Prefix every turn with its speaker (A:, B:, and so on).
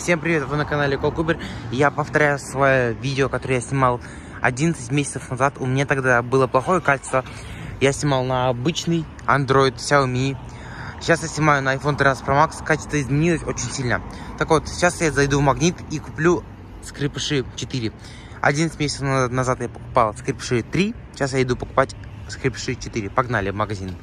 A: Всем привет, вы на канале Колкубер. Я повторяю свое видео, которое я снимал 11 месяцев назад. У меня тогда было плохое качество. Я снимал на обычный Android Xiaomi. Сейчас я снимаю на iPhone 13 Pro Max. Качество изменилось очень сильно. Так вот, сейчас я зайду в Магнит и куплю скрипыши 4. 11 месяцев назад я покупал скрипыши 3. Сейчас я иду покупать скрипыши 4. Погнали в магазин.